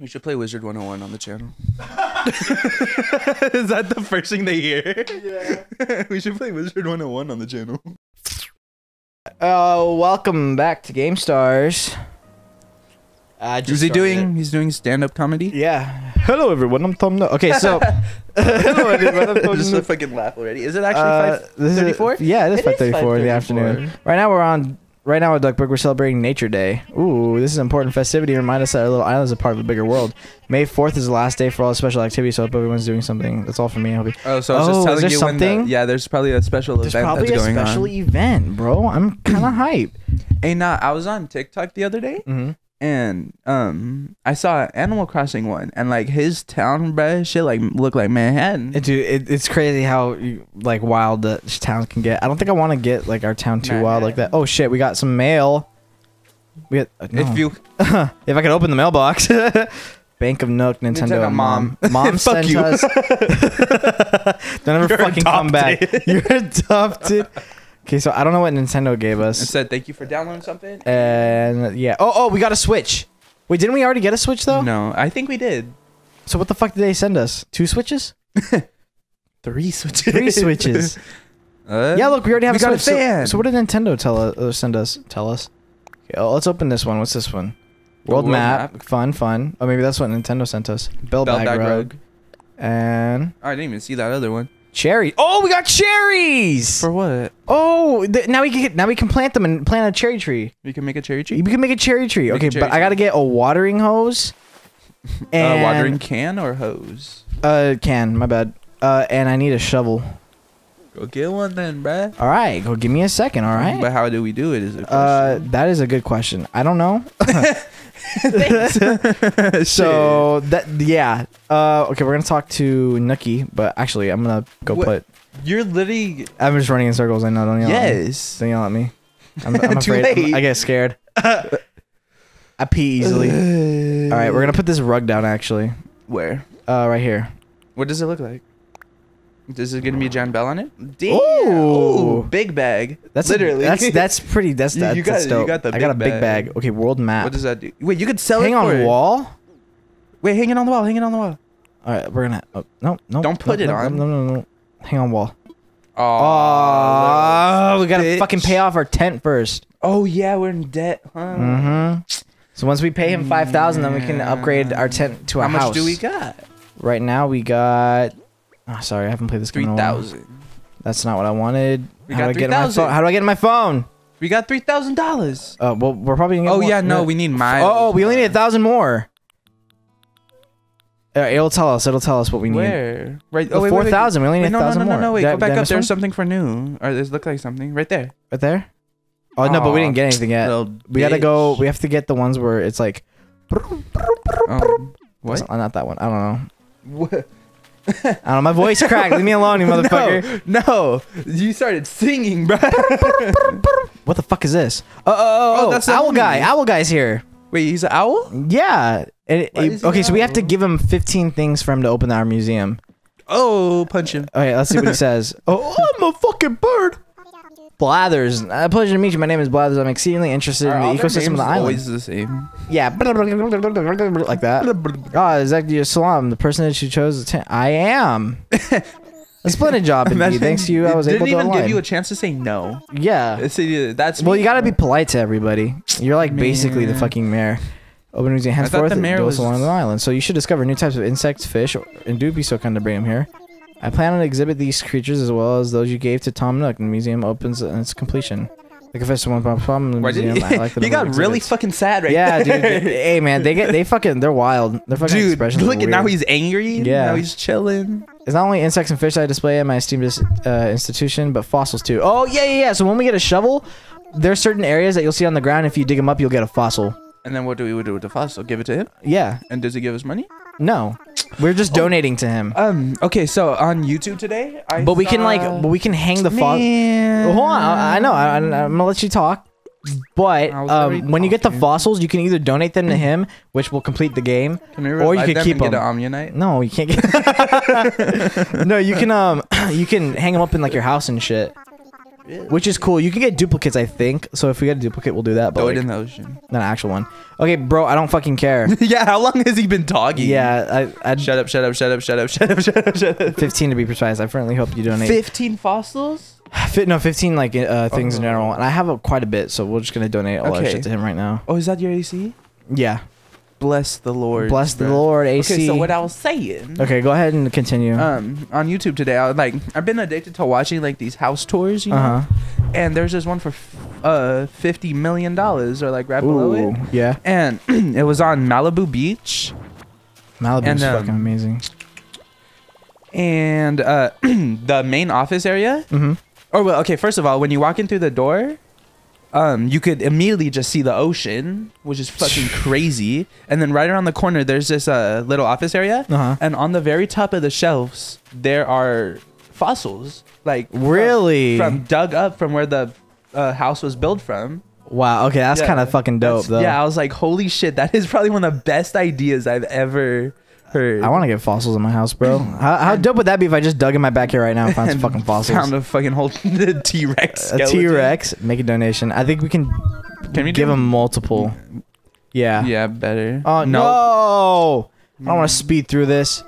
We should play Wizard 101 on the channel. Is that the first thing they hear? Yeah. we should play Wizard 101 on the channel. Uh, welcome back to Game Stars. Uh, just Is he started doing? He's doing stand-up comedy. Yeah. Hello, everyone. I'm Tom. No- okay, so. hello, everyone. I'm Tom. Just a fucking laugh already. Is it actually Uh, five this is- thirty-four? Yeah, it is It is 5:34 in the afternoon. Right now we're on. Right now at Duckburg, we're celebrating Nature Day. Ooh, this is an important festivity. to Remind us that our little island is a part of a bigger world. May 4th is the last day for all the special activities, so I hope everyone's doing something. That's all for me. I hope you- Oh, so I was Oh, just is telling there you when the- something? yeah, there's probably a special There's event probably that's a going special on. event, bro. I'm kind of hyped. Hey, nah, I was on TikTok the other day Mm-hmm. And um, I saw Animal Crossing one, and like his town, bruh, shit like looked like Manhattan. It, dude, it, it's crazy how you, like wild the town can get. I don't think I want to get like our town too wild like that. Oh shit, we got some mail. We got, uh, no. If you if I could open the mailbox. Bank of Nook, Nintendo, Nintendo mom, mom. mom Fuck sent us. Don't ever You're fucking come back. You're adopted. Okay, so I don't know what Nintendo gave us. it said thank you for downloading something. and yeah. Oh, oh, we got a Switch. Wait, didn't we already get a Switch though? No, I think we did. So what the fuck did they send us? Two Switches? Three switches. Three Switches. Uh, Yeah, look, we already have we a got a Switch. So- fan. So, what did Nintendo tell us? Uh, send us? Tell us. Okay, oh, let's open this one. What's this one? World, world map. map. Fun, fun. Oh, maybe that's what Nintendo sent us. Bell, Bell bag, bag rug. rug. and Oh, I didn't even see that other one. Cherry. Oh, we got cherries. For what? oh, now we can get, now we can plant them and plant a cherry tree. We can make a cherry tree. We can make a cherry tree. Make okay, cherry but I got to get a watering hose. And uh, watering can or hose? uh can. My bad. Uh, and I need a shovel. Go get one then, bruh. All right, go give me a second. All right. But how do we do it? Is it? Uh, that is a good question. I don't know. so that yeah. Uh, okay, we're gonna talk to Nookie, but actually, I'm gonna go What- put. you're literally I'm just running in circles. I know. Don't yell. At me. yes. Don't yell at me. I'm, I'm afraid. late. I get scared. I pee easily. All right, we're gonna put this rug down. Actually, Where? uh, right here. What does it look like? Is it gonna be a John Bell on it? Damn. Ooh. Ooh, big bag. That's literally. that's that's pretty. That's You- that's, you got- that's you dope. got the I got a big big bag. bag. Okay, world map. what does that do? Wait, you could sell Hang it on for it. wall. Wait, hang it on the wall. Hang it on the wall. All right, we're gonna. Oh, no, no. Don't put no, it no, on. No, no, no, no. Hang on wall. Oh, Oh, we gotta bitch. fucking pay off our tent first. Oh yeah, we're in debt, huh? Mm-hmm. So once we pay him five thousand, then we can upgrade our tent to a How house. How much do we got? Right now we got. Oh, sorry, I haven't played this game in a while. thousand. That's not what I wanted. We How got do I get in my 3,000. phone? How do I get in my phone? We got three thousand dollars. Uh, well, we're probably gonna. Get Oh more- yeah, no, we need miles. Oh, we only need a thousand more. Uh, it'll tell us. It'll tell us what we need. Where? Right. Oh wait, four wait, wait. thousand. We only need Wait, a no, no, thousand no, no, more. no, wait. Did I- Go back I up. miss There's one? something for new. Or does look like something right there. right there. Oh no, but we Aw, didn't get anything yet. little We gotta go. bitch. We have to get the ones where it's like. Um, what? Not that one. I don't know. What? I don't know. My voice cracked. Leave me alone, you motherfucker. No, no, you started singing, bro. What the fuck is this? Oh, oh, oh, Oh, oh that's owl guy. Owl guy's here. Wait, he's an owl? Yeah. It- Why is he okay, so we have to give him 15 things for him to open our museum. Oh, punch him. Okay, let's see what he says. Oh, I'm a fucking bird. Blathers. Uh, pleasure to meet you. My name is Blathers. I'm exceedingly interested in the ecosystem of the island. Always the same. Yeah, like that. Ah, is that your salam? The person that you chose? to I am. A splendid job, indeed. Thanks to you, I was able didn't even give you a chance to say no. yeah. It's, that's Well, me. you gotta be polite to everybody. You're like basically the fucking mayor. Open museum henceforth the mayor was- along the island. So you should discover new types of insects, fish, and do be so kind to bring them here. I plan on exhibit these creatures as well as those you gave to Tom Nook. And the museum opens at its completion. The confessor one problem in the museum. he, I like the he got of really fucking sad right yeah, dude. they- hey, man, they get they fucking they're wild. They're fucking Dude, expressions. look at now he's angry. Yeah. Now he's chilling. It's not only insects and fish I display at my esteemed uh, institution, but fossils too. Oh yeah, yeah, yeah. So when we get a shovel, there's certain areas that you'll see on the ground. If you dig them up, you'll get a fossil. And then what do we do with the fossil? Give it to him? Yeah. And does he give us money? No, we're just donating to him. Um. Okay. So on YouTube today, I But we can like, saw- but we can hang the fossil. Man. Hold on, I, I know. I, I'm gonna let you talk. But I was already um, when you get the talking. fossils, you can either donate them to him, which will complete the game, Can we or you revive could them keep and get them. an Omnionite? No, you can't get. no, you can um, you can hang them up in like your house and shit. Really? which is cool. You can get duplicates, I think. So if we get a duplicate, we'll do that. But Throw like, it in the ocean. not an actual one. Okay, bro, I don't fucking care. yeah, how long has he been talking? yeah, I, I'd Shut up, shut up, shut up, shut up, shut up, shut up, shut up. 15 to be precise. I friendly hope you donate. 15 fossils? Fit, no, 15 like uh, things in Oh. general, and I have a, quite a bit, so we're just gonna donate all our Okay. shit to him right now. Oh, is that your AC? Yeah, Bless the Lord. bless the bro. Lord, AC. Okay, so what I was saying. okay, go ahead and continue. Um, on YouTube today, I was like, I've been addicted to watching like these house tours, you know. Uh huh. And there's this one for, f- uh, fifty million dollars, or like right below Ooh, it. yeah. And it was on Malibu Beach, Malibu's And, um, fucking amazing. and uh, the main office area. Mm-hmm. Oh well, okay. First of all, when you walk in through the door, um, you could immediately just see the ocean, which is fucking crazy. And then right around the corner, there's this uh little office area, Uh huh. and on the very top of the shelves, there are fossils, like from- Really? from, dug up from where the uh, house was built from. wow. Okay, that's Yeah, kind of fucking dope, though. Yeah, I was like, holy shit, that is probably one of the best ideas I've ever I want to get fossils in my house, bro. How, how dope would that be if I just dug in my backyard right now and found some fucking fossils? Found a fucking whole T Rex. a T Rex. Make a donation. I think we can, Can we give him multiple. Yeah. Yeah, better. Oh no! I don't want to speed through this.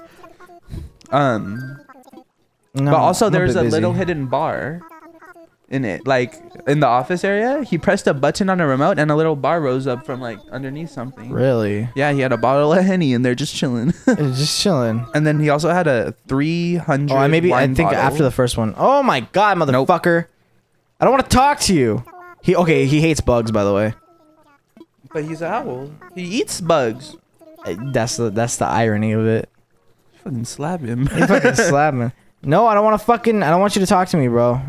Um, No, but also I'm there's bit a little hidden bar in it, like in the office area. He pressed a button on a remote, and a little bar rose up from like underneath something. Really? Yeah, he had a bottle of henny in there just chilling. Just chilling. and then he also had a 300. Oh, maybe I think bottle. after the first one. Oh my god, motherfucker! I don't want to talk to you. He okay. He hates bugs, by the way. But he's an owl. He eats bugs. Uh, That's the that's the irony of it. Fucking slap him. Fucking slapped me. No, I don't want to fucking. I don't want you to talk to me, bro.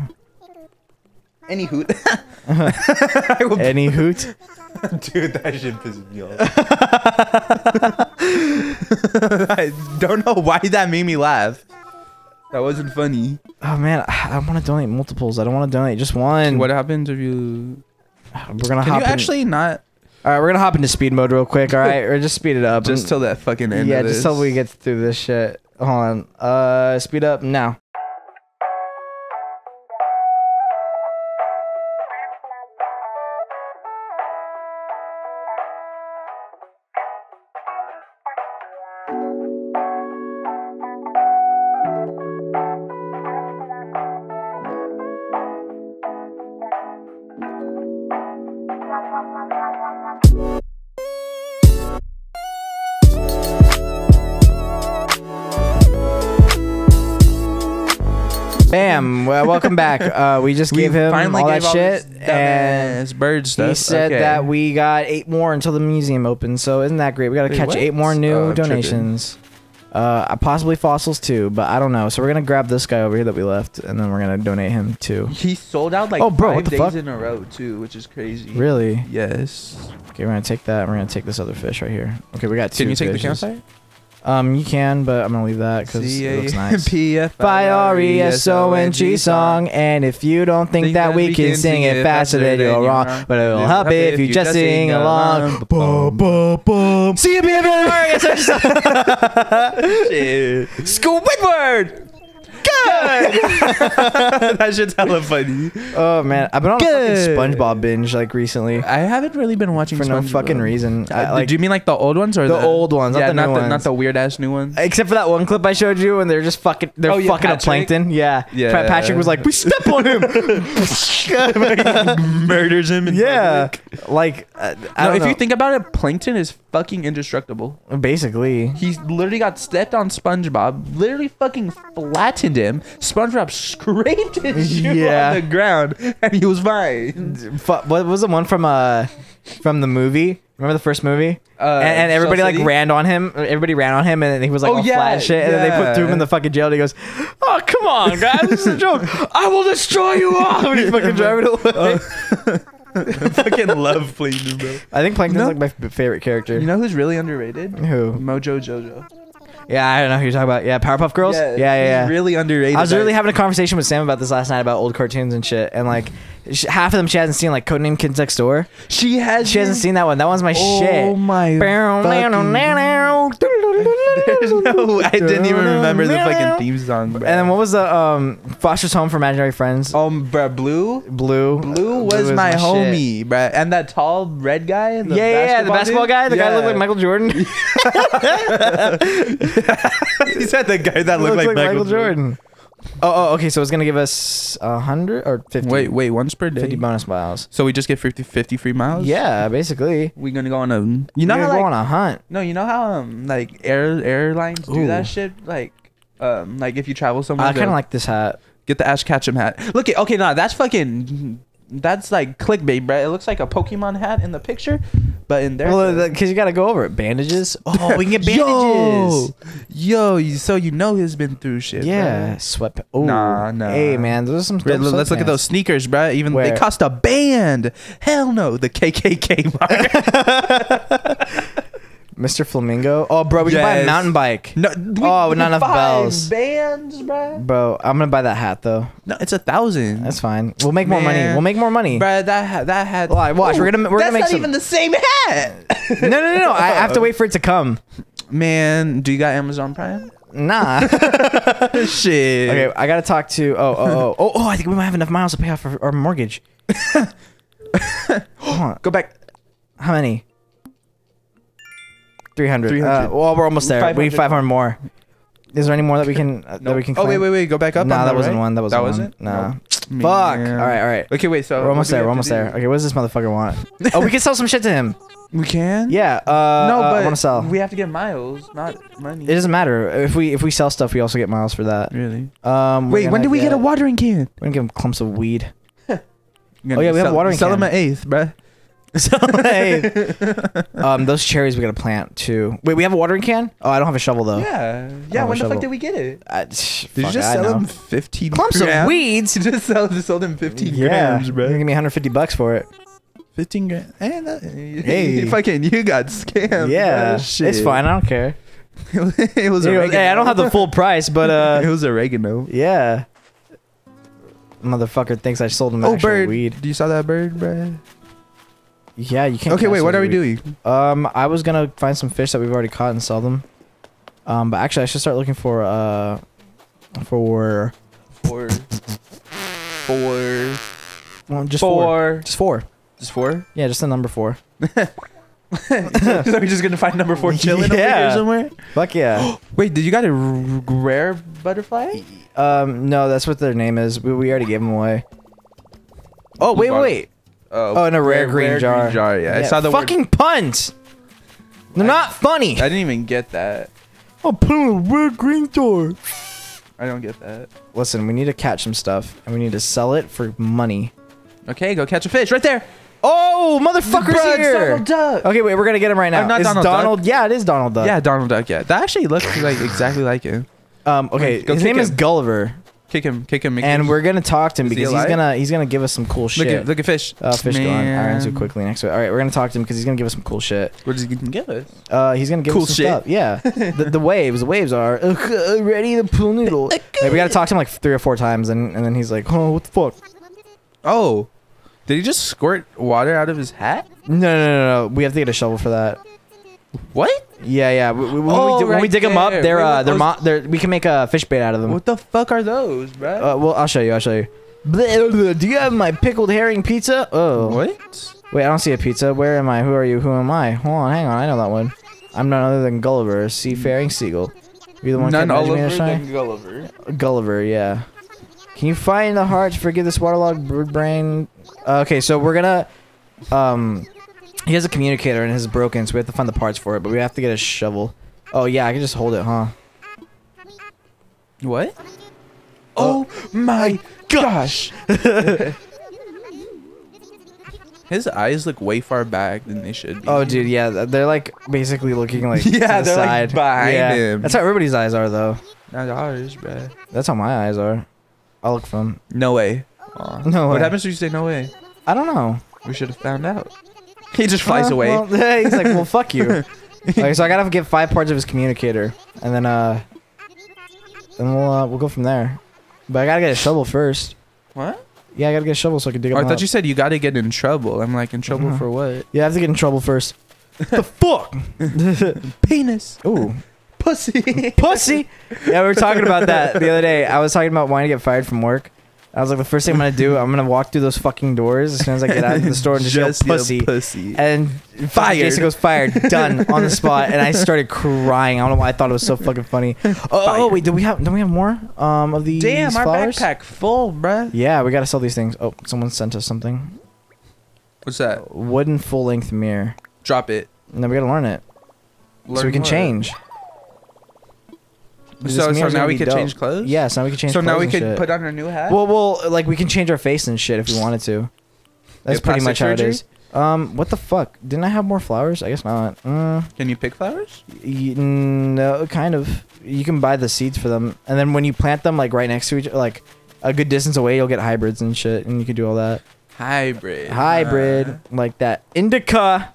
Any hoot. I will- Any hoot? Dude, that shit pisses me off. I don't know why that made me laugh. That wasn't funny. Oh man, I want to donate multiples. I don't want to donate just one. What happens if you? We're gonna Can hop you in- actually not All right, we're gonna hop into speed mode real quick. All right, or just speed it up. just till that fucking end? yeah, of just this? till we get through this shit. Hold on. Uh, speed up now. Bam. Well, welcome back. Uh, we just gave him all that shit, and bird stuff. he said Okay. that we got eight more until the museum opens. So isn't that great? We got to catch what? eight more new Oh, donations. Uh, possibly fossils too, but I don't know. So we're gonna grab this guy over here that we left, and then we're gonna donate him too. he sold out like Oh, bro, five what the days fuck? in a row too, which is crazy. Really? Yes. Okay, we're gonna take that. and We're gonna take this other fish right here. Okay, we got two. Can you take the fishes. campsite? Um, you can, but I'm gonna leave that because it looks nice. F-I-R-E-S-O-N-G song, and if you don't think, that we can sing it faster, then you're wrong. But it will help if you just sing along. Boom, boom, boom. See you, baby. Squidward. Good. that shit's hella funny. Oh man, I've been on a fucking SpongeBob binge like recently I haven't really been watching for no SpongeBob. fucking reason. I, Uh, like, do you mean like the old ones or The old ones, not Yeah, the not new the ones. not the weird ass new ones. Except for that one clip I showed you, and they're just fucking, they're Oh, yeah, fucking Patrick? plankton. Yeah, Yeah. Pa- Patrick was like, "We step on him." Murders him. In yeah, public. like uh, I No, don't if know. you think about it, Plankton is fucking indestructible. basically, He literally got stepped on SpongeBob, literally fucking flattened him. SpongeBob scraped his shoe Yeah. on the ground, and he was fine. fu- what was the one from uh from the movie? Remember the first movie? Uh, and, and everybody like City? ran on him. Everybody ran on him, and he was like Oh, all yeah, flat and shit. And then they put threw him in the fucking jail. And he goes, "Oh come on, guys, this is a joke. I will destroy you all." And he's fucking driving away. I fucking love Plankton, bro. I think Plankton's No. like my f- favorite character. You know who's really underrated? Who? Mojo Jojo. Yeah, I don't know who you're talking about. Yeah, Powerpuff Girls. Yeah, yeah, he's yeah. Really underrated. I was really having a conversation with Sam about this last night about old cartoons and shit, and like sh- half of them she hasn't seen, like Codename Kids Next Door. She has. She hasn't seen that one. That one's my Oh shit. Oh my. There's no, I didn't even remember the fucking theme song. Bro. And then what was the um Foster's Home for Imaginary Friends? Um, bro, blue. Blue. Blue was is my, shit. homie, bruh. And that tall red guy. The yeah, yeah, yeah, the basketball dude? guy. The guy Yeah. looked like Michael Jordan. he said the guy that looked Looks like, Michael, Jordan. Oh, oh, okay. So it's gonna give us a hundred or fifty. Wait, wait, once per day. fifty bonus miles. So we just get 50, 50 free miles. Yeah, basically. We're gonna go on a. You know We're how gonna go on a hunt. no, you know how um like air airlines do Ooh. that shit like um like if you travel somewhere. I kind of like this hat. get the Ash Ketchum hat. Look at okay, nah, that's fucking. That's like clickbait, bro. It looks like a Pokemon hat in the picture, but in there. Well, because you gotta go over it. Bandages. Oh, we can get bandages. Yo, yo, you- so you know he's been through shit. yeah, sweat. Ooh. Nah, nah. Hey, man, those are some. Let's look at those sneakers, bro. Even they Where? cost a band. Hell no, the KKK mark. Mr. Flamingo. Oh, bro, we can buy a mountain bike. no, Oh, not enough bells. Bands, bro. Bro, I'm gonna buy that hat though. No, it's a thousand. That's fine. We'll make more money. We'll make more money. Bro, that hat, that hat. Watch, watch, we're gonna- we're that's gonna make not some- even the same hat. no, no, no, no. I have to wait for it to come. Man, do you got Amazon Prime? Nah. Shit. okay, I gotta talk to. Oh, oh, oh, oh, oh! I think we might have enough miles to pay off our, our mortgage. Go back. How many? 300. 300. Uh, well, we're almost there. We need 500. 500 more. Is there any more that we can uh, that we can? Oh wait, wait, wait. Go back up. Nah, on that wasn't right? one. That wasn't That one. wasn't. No. Fuck. Man. All right, all right. Okay, wait. So We're almost do there. We're almost there. Okay, what does this motherfucker want? oh, we can sell some shit to him. We can. Yeah. Uh, no, but I want to sell. we have to get miles, not money. it doesn't matter if we if we sell stuff. We also get miles for that. really. Um. Wait, when did we get a watering can? We're gonna give him clumps of weed. Oh, yeah, we have a sell- watering Sell can. them at eighth, bruh. Hey. um, those cherries we gotta plant too. Wait, we have a watering can? Oh, I don't have a shovel though. Yeah, yeah. When the fuck did we get it? I, did Did you just sell them fifteen clumps of weeds? You just sell, just sold them fifteen Yeah, grams, you're gonna give me 150 bucks for it. Fifteen grand. Hey, that, Hey. you fucking, you got scammed. yeah. Shit. it's fine. I don't care. it was Anyway, oregano. hey, I don't have the full price, but it uh, was oregano. yeah. Motherfucker thinks I sold him Oh, actual bird. weed. Do you saw that bird, bro? Yeah, you can't. Okay, catch wait. What are we weed. doing? Um, I was gonna find some fish that we've already caught and sell them. Um, but actually, I should start looking for uh, for Four. Four. well, just four. Four. Just four. Just four. Yeah, just the number four. so we're just gonna find number four chilling over Yeah. here somewhere. Fuck yeah. Wait, did you got a r- rare butterfly? um, no, that's what their name is. We, we already gave them away. Oh Who wait, bought wait. Oh, in a rare green jar. yeah, I saw the word. fucking puns. They're I- not funny. I didn't even get that. Oh, put in a rare green jar. I don't get that. Listen, we need to catch some stuff, and we need to sell it for money. Okay, go catch a fish right there. Oh, motherfucker's Bruh, here. Donald Duck. Okay, wait, we're gonna get him right now. Uh, not Is Donald Duck. Yeah, it is Donald Duck. Yeah, Donald Duck. Yeah, that actually looks like exactly like him. Um. Okay. Go his name is. Gulliver, Kick him, kick him. make and him- we're gonna talk to him Is he because he's alive? gonna he's gonna give us some cool look shit. at look at fish. uh, fish going iron too Man. quickly next to. All right, we're gonna talk to him because he's gonna give us some cool shit. What does he give us? Uh, he's gonna give Cool us some shit. stuff. Yeah, the, the waves. The waves are uh, ready to pool noodle. Like, we gotta talk to him like three or four times, and, and then he's like, "Oh, what the fuck?" Oh, did he just squirt water out of his hat? No, no, no, no. We have to get a shovel for that. What? Yeah, yeah. We, we, when, Oh, we, do- when we right dig them up, they're uh, they're, mo- they're we can make a fish bait out of them. What the fuck are those, bro? Uh, well, I'll show you. I'll show you. Do you have my pickled herring pizza? Oh, what? Wait, I don't see a pizza. Where am I? Who are you? Who am I? Hold on, hang on. I know that one. I'm none other than Gulliver, a seafaring seagull. You the one None kept all measuring over your shine? than Gulliver. Gulliver, yeah. Can you find the heart to forgive this waterlogged bird brain? Uh, okay, so we're gonna. Um, he has a communicator and it's broken, so we have to find the parts for it. But we have to get a shovel. Oh yeah, I can just hold it, huh? What? Oh, oh my gosh! His eyes look way far back than they should be. Oh, dude, yeah, they're like basically looking like Yeah, to the they're, like, side. behind yeah. him. That's how everybody's eyes are, though. Not ours. That's how my eyes are. I'll look from. No way. Aw. No What way. happens when you say no way? I don't know. We should have found out. He just flies Uh, away. well, he's like, well, fuck you. okay, so I gotta get five parts of his communicator, and then uh, then we'll uh, we'll go from there. But I gotta get a shovel first. what? Yeah, I gotta get a shovel so I can dig Oh, I thought up. you said you got to get in trouble. I'm like, in trouble Uh-huh. for what? Yeah, I have to get in trouble first. the fuck? Penis. Ooh, pussy. pussy. Yeah, we were talking about that the other day. I was talking about wanting to get fired from work. I was like, the first thing I'm gonna do, I'm gonna walk through those fucking doors as soon as I get out of the store and just, yell pussy. pussy. And Fired. Jason goes fired, done on the spot, and I started crying. I don't know why I thought it was so fucking funny. Oh, oh wait, do we have? Do we have more? Um, of these Damn, our backpack full, bruh. Yeah, we gotta sell these things. Oh, someone sent us something. What's that? Wooden full length mirror. Drop it. And then we gotta learn it so we can what? change. So, so now we could dope. change clothes. Yes, now we can change. So now we could put on our new hat. Well, well, like we can change our face and shit if we wanted to. That's pretty much how it is. Um, what the fuck? Didn't I have more flowers? I guess not. Uh, can you pick flowers? y- no, kind of. You can buy the seeds for them, and then when you plant them like right next to each, like a good distance away, you'll get hybrids and shit, and you can do all that. Hybrid. Hybrid, like that indica,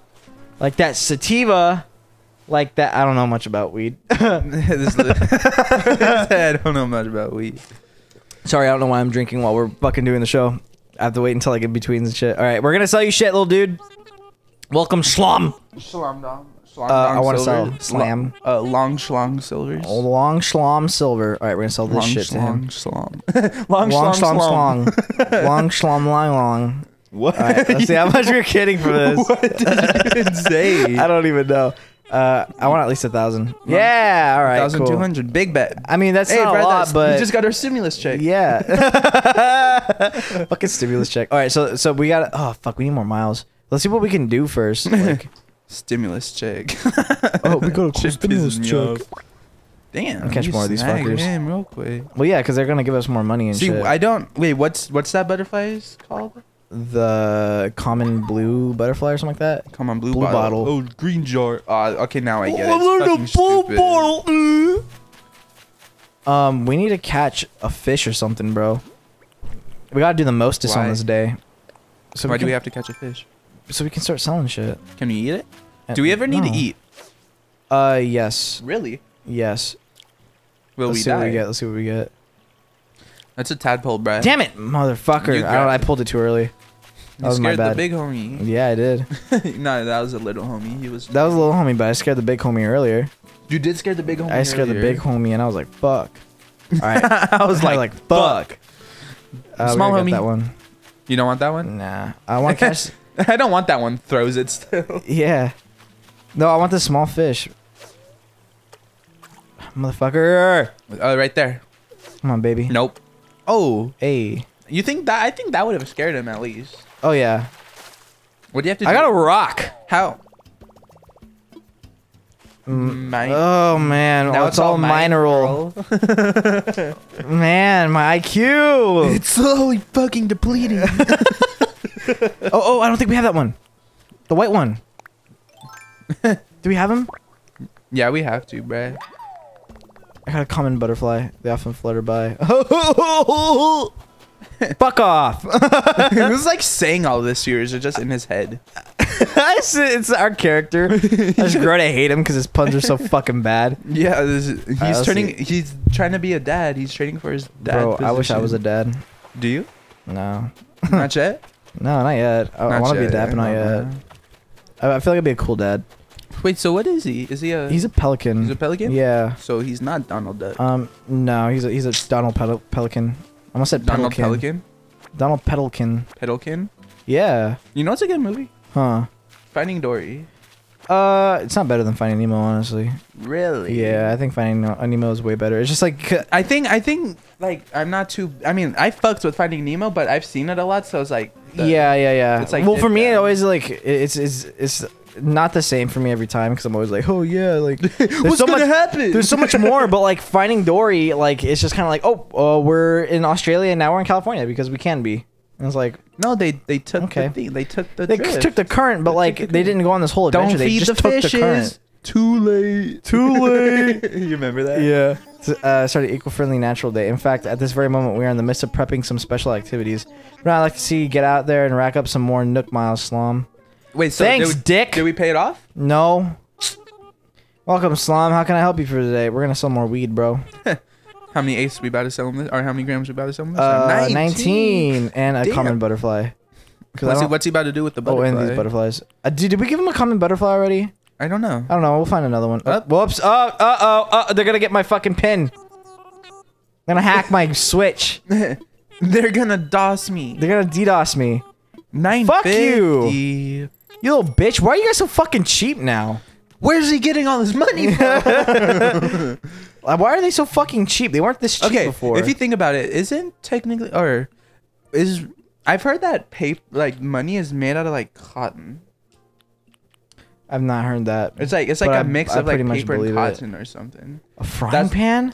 like that sativa, like that. I don't know much about weed. This I don't know much about weed. Sorry, I don't know why I'm drinking while we're fucking doing the show. I have to wait until I get between and shit. All right, we're gonna sell you shit, little dude. Welcome, Slum. Slam dong. Slam Uh, I wanna sell slam. Uh, long schlong silvers. Long Schlom Silver. All right, we're gonna sell this long shit to him. schlong slom. long Long Schlom slom. Slong. Long Schlom Long Long. What? All right, let's see how much we're getting for this. what did you even say? I don't even know. Uh, I want at least a thousand. Yeah. All right. Thousand Cool. two hundred. Big bet. I mean, that's hey, not a lot, that's- but we just got our stimulus check. Yeah. Fucking stimulus check. All right, so so we got. Oh fuck, we need more miles. Let's see what we can do first. Like, Stimulus check. oh, we got a Shit stimulus pissing me check. off. Damn. I'll catch you more of these snagged fuckers. Him real quick. Well, yeah, because they're gonna give us more money and See, shit. I don't. Wait, what's what's that butterfly called? The common blue butterfly or something like that. Come on, blue, Blue bottle. bottle. Oh, green jar. Uh, okay, now I get it. Oh, It's look at fucking the blue stupid. bottle. Mm. Um, we need to catch a fish or something, bro. We gotta do the mostest on this day. So Why we do we have to catch a fish? So we can start selling shit. Can we eat it? Do we ever need No. to eat? Uh, yes, Really? yes. Will Let's we see what we get. Let's see what we get. That's a tadpole, Brad. Damn it, motherfucker! I don't. I pulled it too early. You that was my scared bad. the big homie. Yeah, I did. no, that was a little homie. He was. That was a little homie, but I scared the big homie earlier. You did scare the big homie. I scared the big homie, and I was like, "Fuck." All right, I was like, like "Fuck." Uh, Small homie. That one. You don't want that one? Nah, I want catch. I don't want that one. Throws it still. yeah. No, I want the small fish. Motherfucker! Oh, right there. Come on, baby. Nope. Oh, Hey. you think that? I think that would have scared him at least. Oh yeah. What do you have to? I do? got a rock. How? Mm, Mine. Oh man, Now oh, it's, all mineral. Man, my IQ. it's slowly fucking depleting. oh, oh, I don't think we have that one. The white one. Do we have him? yeah, we have to, bruh. I got a common butterfly. They often flutter by. Fuck off. Who's like saying all this here? Is it just in his head? it's, it's our character. I just grow to hate him because his puns are so fucking bad. Yeah, this is, he's let's turning. He's trying to be a dad. He's training for his dad. Bro, I wish I was a position. dad. Do you? No. Not yet. No, not yet. I, I Not want to be a yet, dad, but not yet. I, I feel like I'd be a cool dad. Wait, so what is he? Is he a? He's a pelican. He's a pelican. Yeah. So he's not Donald Duck. Um. No, he's a he's a Donald Pel- Pelican. I almost said Donald Pelican. Pelican. Donald Petalkin. Pedalkin. Yeah. You know it's a good movie. Huh. Finding Dory. Uh, it's not better than Finding Nemo, honestly. Really? Yeah, I think Finding Nemo is way better. It's just like I think I think like I'm not too. I mean, I fucked with Finding Nemo, but I've seen it a lot, so it's like. the- yeah, yeah, yeah. it's like well, for me, it always like it's it's it's not the same for me every time because I'm always like, oh yeah, like there's What's so gonna much happen? there's so much more. But like Finding Dory, like it's just kind of like, oh, uh, we're in Australia and now we're in California because we can be. And it's like No, they they took Okay. the thing. They took the. they drift. took the current, but They like the they didn't go on this whole adventure. Don't they feed just the took the current. fishes. Too late. Too late. you remember that? Yeah. Uh, started Eco-Friendly Natural Day. In fact, at this very moment, we are in the midst of prepping some special activities. But I'd like to see you get out there and rack up some more Nook Miles, Slum. Wait. So Thanks, did we, Dick. did we pay it off? No. Welcome, Slime. How can I help you for today? We're gonna sell more weed, bro. How many eighths we about to sell them this? Or how many grams we about to sell them this? Uh, 19. and a Damn. common butterfly. What's he, what's he about to do with the Oh, butterfly? and these butterflies. Uh, did, did we give him a common butterfly already? I don't know. I don't know. We'll find another one. Oh, Up. whoops. Oh, uh oh. Uh, they're gonna get my fucking pin. They're gonna hack my Switch. They're gonna DOS me. They're gonna DDoS me. Nine Fuck you. You little bitch. Why are you guys so fucking cheap now? Where's he getting all this money from? Why are they so fucking cheap? They weren't this cheap okay, before. if you think about it, isn't technically or is I've heard that paper like money is made out of like cotton. I've not heard that. It's like it's like But a I- mix I of like paper and believe it. cotton or something. a frying that's- pan.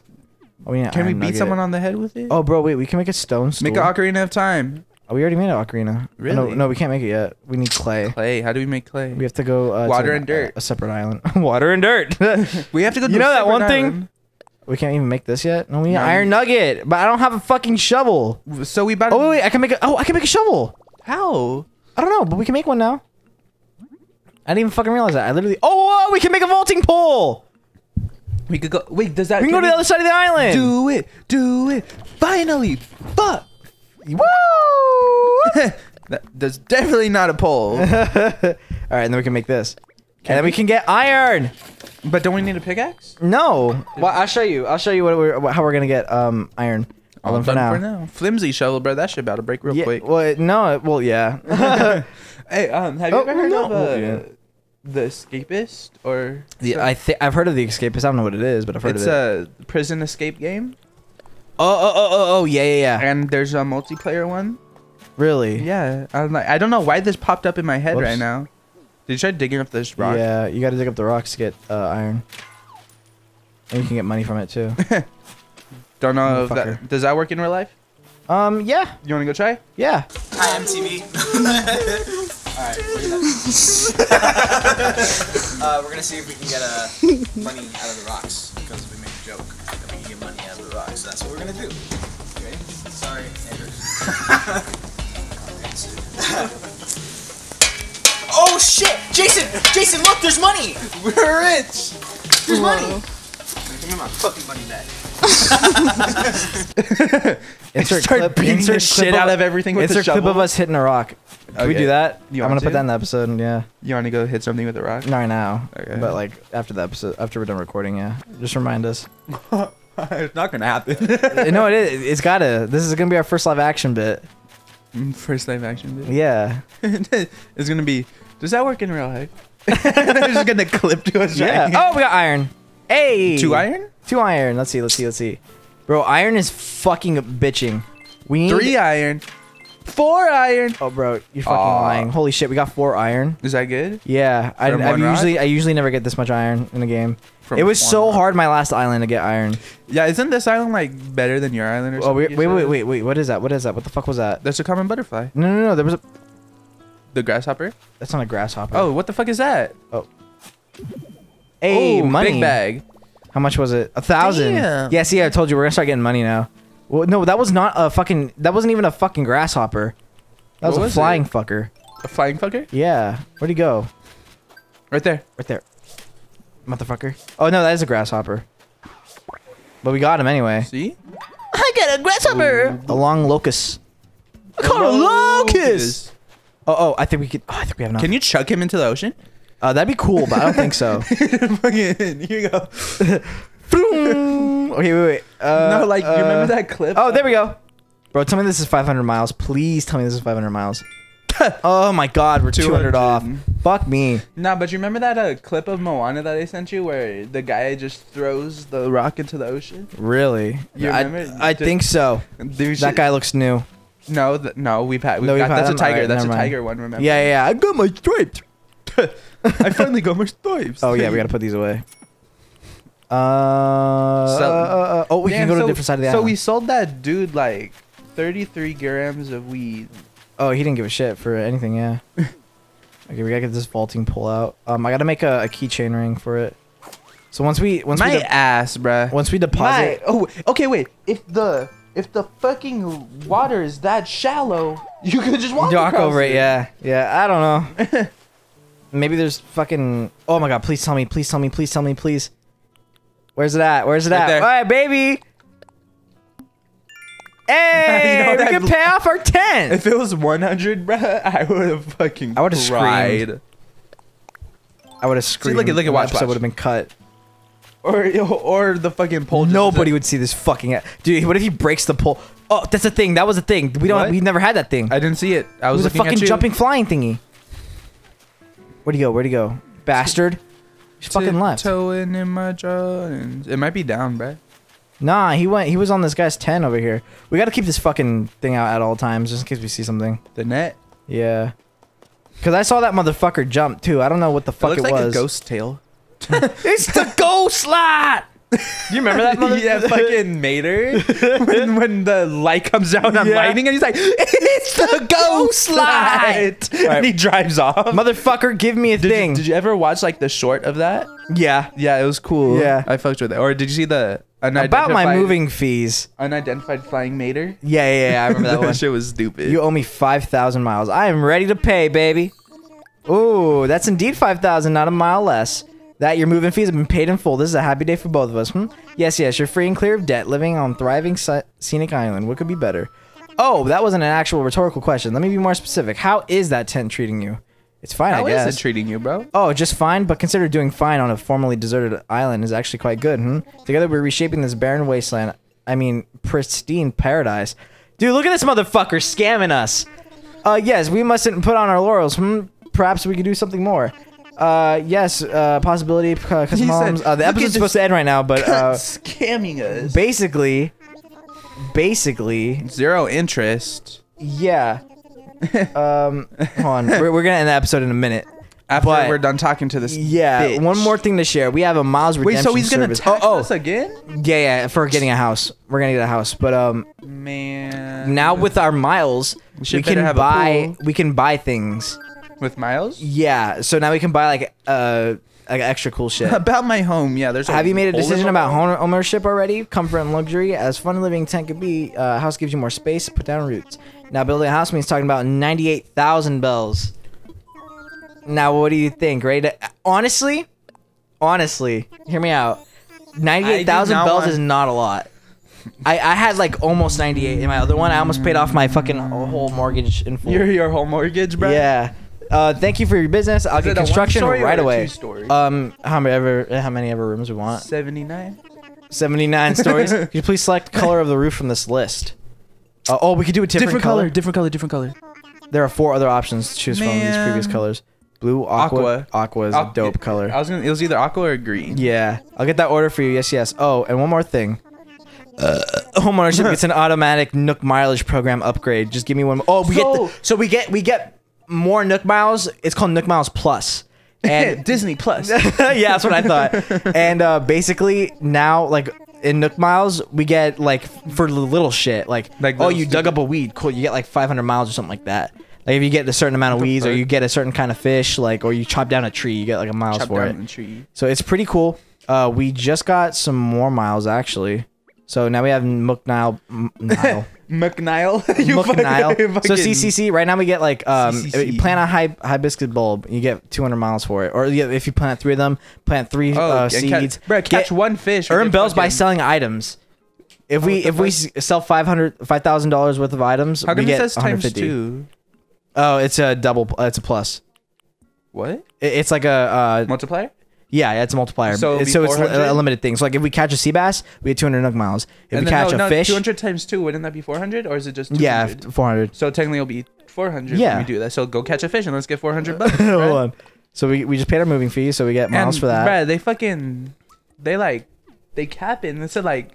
Oh, yeah. Can we beat someone on the head with it? Oh, bro, wait. We can make a stone stool. make an ocarina of time. Oh, we already made an ocarina. Oh, No, Really? no, we can't make it yet. We need clay. Clay. How do we make clay? We have to go. Uh, to Water an- and dirt. A, separate island. Water and dirt. We have to go. You know that one thing? we can't even make this yet. No, we need No. iron nugget, but I don't have a fucking shovel. So we better. Oh wait, wait, I can make a. Oh, I can make a shovel. How? I don't know, but we can make one now. I didn't even fucking realize that. I literally. Oh, we can make a vaulting pole. We could go. Wait, does that? We can go to the other side of the island. Do it. Do it. Finally. Fuck. Woo! That, that's definitely not a pole. All right, and then we can make this. and then we can get iron. but don't we need a pickaxe? No. Well, I'll show you. I'll show you what we're, how we're gonna get um iron. Hold on for done now. Flimsy shovel, bro. That shit about to break real Yeah, quick. Well, no. Well, yeah. Hey, um, have you Oh, ever heard no. of Oh, uh, yeah. the Escapist or? the, I think I've heard of the Escapist. I don't know what it is, but I've heard It's of it. It's a prison escape game, oh, oh, oh, oh, oh, yeah, yeah, yeah. and there's a multiplayer one. Really? Yeah, I'm like, I don't know why this popped up in my head Whoops. right now. Did you try digging up this rock? Yeah, you got to dig up the rocks to get uh, iron. And you can get money from it too. Don't know if that does that work in real life. um, yeah, You want to go try? yeah. Hi, MTV. Alright, we're gonna, uh, we're gonna see if we can get uh, money out of the rocks because we made a joke So that's what we're gonna do. Okay? Sorry, neighbors. oh shit! Jason! Jason, look, there's money! We're rich. There's money! Give me my fucking money back. Insert Start clip, beating insert the shit out of everything with the insert clip of us hitting a rock. Can we do that? You I'm gonna put that in the episode. Yeah. You want to go hit something with a rock? Not right now. Okay. But like after the episode, after we're done recording, yeah. Just remind us. it's not gonna happen. Uh, no, it is. It's gotta. This is gonna be our first live action bit. Mm, first live action. Bit. Yeah. it's gonna be. Does that work in real life? They're just gonna clip to us. Yeah. Oh, we got iron. Hey. Two iron? Two iron. Let's see. Let's see. Let's see. Bro, iron is fucking bitching. We need Three iron. Four iron. Oh, bro, you're fucking Aw. lying. Holy shit, we got four iron. Is that good? Yeah, I, From I usually I usually never get this much iron in a game. From it was so hard my last island to get iron. Yeah, isn't this island like better than your island or something? Oh wait, wait, wait, wait, wait. What is that? What is that? What the fuck was that? That's a common butterfly. No, no, no. There was a. The grasshopper. That's not a grasshopper. Oh, what the fuck is that? Oh. Hey, oh, money. Big bag. How much was it? A thousand. Damn. Yeah, see, I told you we're gonna start getting money now. Well, no, that was not a fucking. That wasn't even a fucking grasshopper. That was What a was flying it? fucker. A flying fucker? Yeah. Where'd he go? Right there. Right there. Motherfucker. Oh no, that is a grasshopper. But we got him anyway. See? I got a grasshopper. A long locust. I caught a locust. Oh, oh, I think we could. Oh, I think we have enough. Can you chuck him into the ocean? Uh, that'd be cool, but I don't think so. Fucking, here you go. okay, wait, wait. Uh, no, like, you uh, remember that clip? Oh, there we go. Bro, tell me this is 500 miles. Please tell me this is 500 miles. oh my god, we're 200 off. Fuck me. Nah, but you remember that uh, clip of Moana that I sent you where the guy just throws the rock into the ocean? Really? You I, remember? I Just- think so. That guy looks new. No, th- no, we've had. We've No, we've got, had that's a tiger. Alright, that's a mind. tiger one. Remember? Yeah, yeah, I got my stripes. I finally got my stripes. Oh yeah, we gotta put these away. Uh, So- uh, oh, we Damn, can go to so- a different side of the So island. we sold that dude like 33 grams of weed. Oh, he didn't give a shit for anything. Yeah. okay, we gotta get this vaulting pull out. Um, I gotta make a, a keychain ring for it. So once we once we My de- ass, bruh. once we deposit. My, oh, okay, wait. If the if the fucking water is that shallow, you could just walk, walk across over it. Yeah, yeah. I don't know. Maybe there's fucking. Oh my god! Please tell me. Please tell me. Please tell me. Please. Where's it at? Where's it Right at? there. All right, baby. Hey, You know we can pay off our tent. If it was 100, bro, I would have fucking I would've cried. I would have screamed. look at- look at watch, episode would have been cut. Or or the fucking pole. Nobody would see this fucking. Dude, what if he breaks the pole? Oh, that's a thing. That was a thing. We don't. What? We never had that thing. I didn't see it. I it was, was a fucking jumping flying thingy. Where'd he go? Where'd he go? Bastard. He's fucking left. Tiptoeing in my drawings. It might be down, bruh. Nah, he went. He was on this guy's ten over here. We got to keep this fucking thing out at all times, just in case we see something. The net. Yeah. Cause I saw that motherfucker jump too. I don't know what the fuck It looks it, like was. a ghost tail. It's the ghost light. You remember that mother? yeah, fucking Mater. when, when the light comes out on Yeah. lightning, and he's like, "It's the ghost light," Alright. and he drives off. Motherfucker, give me a did, thing. You, did you ever watch like the short of that? yeah. Yeah, it was cool. Yeah. I fucked with it. Or did you see the About my moving fees. unidentified flying Mater? Yeah, yeah, yeah. I remember that one. shit was stupid. You owe me 5,000 miles. I am ready to pay, baby. Ooh, that's indeed 5,000, not a mile less. That your moving fees have been paid in full. This is a happy day for both of us. Hmm? Yes, yes, you're free and clear of debt, living on thriving scenic island. What could be better? Oh, that wasn't an actual rhetorical question. Let me be more specific. How is that tent treating you? It's fine, How I is guess. it treating you, bro? Oh, just fine, but consider doing fine on a formerly deserted island is actually quite good, hmm? Together we're reshaping this barren wasteland. I mean, pristine paradise. Dude, look at this motherfucker scamming us. Uh, yes, we mustn't put on our laurels. Hmm? Perhaps we could do something more. Uh, yes, uh, possibility, uh, custom He said. Uh, the episode's this supposed to end right now, but, uh, scamming us. basically, basically, Zero interest. yeah. Um, hold on. We're, we're gonna end the episode in a minute. After But- we're done talking to this. Yeah, bitch. one more thing to share. We have a Miles redemption. Wait, redemption so he's gonna service. tax oh, oh, us again? Yeah, yeah, for getting a house. We're gonna get a house, but um, Man. now with our miles, should we can have buy we can buy things. With Miles. Yeah, so now we can buy like uh like extra cool shit. About my home, yeah. There's. Have you made a decision about home ownership already? Comfort and luxury, as fun living tent could be, uh, house gives you more space. Put down roots. Now building a house means talking about ninety-eight thousand bells. Now, what do you think? Right? Honestly, honestly, hear me out. Ninety-eight thousand bells want- is not a lot. I, I had like almost 98 in my other one. I almost paid off my fucking whole mortgage in full. Your your whole mortgage, bro. Yeah. Uh, thank you for your business. I'll Is get it a construction one-story or right a away. two-story? Um, how many ever how many ever rooms we want? Seventy nine. 79 stories. Could you please select color of the roof from this list? Uh, oh, we could do a different, color. Different color. Different color. There are four other options to choose from these previous Man. colors. Blue, aqua. Aqua. Is a Aqua- dope color. I was gonna. It was either aqua or green. Yeah, I'll get that order for you. Yes, yes. Oh, and one more thing. Uh, homeownership gets an automatic Nook mileage program upgrade. Just give me one. Oh, we get So- the, so we get we get more Nook miles. It's called Nook Miles Plus. And Disney Plus. yeah, that's what I thought. And uh, basically now, like in Nook Miles, we get like for the little shit, like, Like oh, you dug up a weed, cool. You get like 500 miles or something like that. Like if you get a certain amount of weeds, or you get a certain kind of fish, like, or you chop down a tree, you get like a miles Chop for down it. the tree. So it's pretty cool. Uh, we just got some more miles actually. So now we have Nook Nile. M- Nile. McNile. You Mook fucking- Nile. So CCC right now we get like um CCC. plant a high hibiscus bulb, you get 200 miles for it. Or yeah, if you plant three of them, plant three Oh, uh, seeds. Catch, bro, catch Get- one fish. earn get bells by selling items. If we what the if we sell 500 5000 dollars worth of items, How we come it get says times two? Oh, it's a double. Uh, it's a plus. What? It- It's like a uh, Multiplier? Yeah, it's a multiplier. So it'd so it's 400? a limited thing. So like if we catch a sea bass, we get 200 nook miles. If we catch a fish, 200 times two, wouldn't that be 400? Or is it just 200? yeah, 400. So technically it'll be 400 Yeah. we do that. So go catch a fish and let's get 400 bucks. Hold right? on. So we, we just paid our moving fee, so we get miles and, for that. Bruh, they fucking, they like, they cap it and it's like,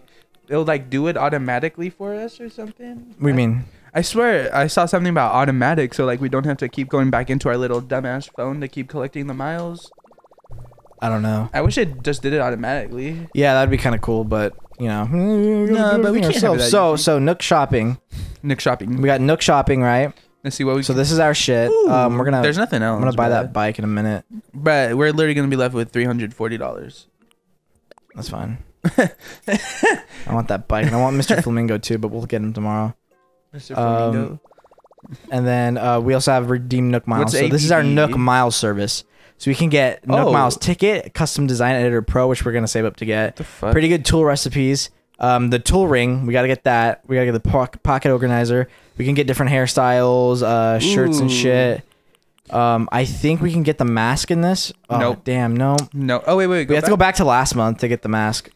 it'll like do it automatically for us or something. What do you mean? I swear I saw something about automatic, so like we don't have to keep going back into our little dumbass phone to keep collecting the miles. I don't know. I wish it just did it automatically. Yeah, that'd be kind of cool, but you know. No, but we can't have So it that so easy. so Nook shopping. Nick shopping. We got Nook shopping, right? Let's see what we. So this is our shit. Um, we're gonna. There's nothing else. I'm gonna buy bruh. that bike in a minute. But we're literally gonna be left with three hundred forty dollars. That's fine. I want that bike, and I want Mr. Flamingo too, but we'll get him tomorrow. Mr. Um, Flamingo. And then uh, we also have redeemed Nook Miles. What's So this is our ABE? Nook Miles service. So we can get Nook Oh. Miles ticket, custom design editor pro, which we're gonna save up to get. the fuck? Pretty good tool recipes. Um, the tool ring, we gotta get that. We gotta get the po- pocket organizer. We can get different hairstyles, uh, shirts and shit. Um, I think we can get the mask in this. Oh, Nope. Damn, no. No. Oh wait, wait. We have to go back to last month to get the mask.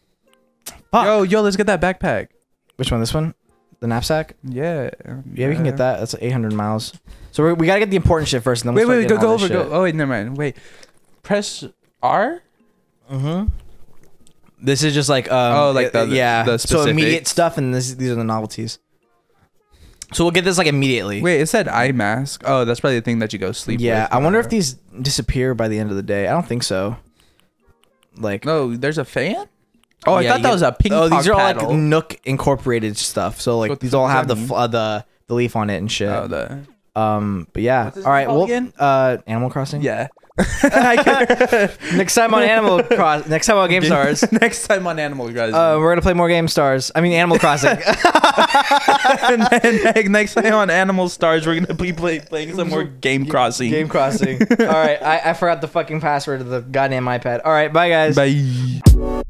Fuck. Yo, yo, let's get that backpack. Which one? This one? The knapsack? Yeah. Yeah, we can get that. That's 800 miles. So we're, we gotta get the important shit first, and then Wait, we'll wait, wait. Go, start go over. all Go. Oh wait, never mind. Wait. Press R. Mm-hmm. This is just like um, Oh, like uh, the- yeah. the so immediate stuff, and this, these are the novelties. So we'll get this like immediately. Wait, it said eye mask. Oh, that's probably the thing that you go sleep. yeah, with. I wonder if these disappear by the end of the day. I don't think so. Like, No, there's a fan. Oh, I yeah, thought you that get- was a ping Oh, pong these are all paddle. like Nook incorporated stuff. So like What the these all fuck have the does f- that uh, the the leaf on it and shit. Oh, the Um, but yeah. What's this All right. called Well, again? uh, Animal Crossing. yeah. Next time on Animal Cross. Next time on Game Stars. Next time on Animal Crossing. Uh, we're gonna play more Game Stars. I mean Animal Crossing. and then next time on Animal Stars, we're gonna be play, playing some more Game Crossing. Game Crossing. All right, I, I forgot the fucking password of the goddamn iPad. All right, bye guys. Bye.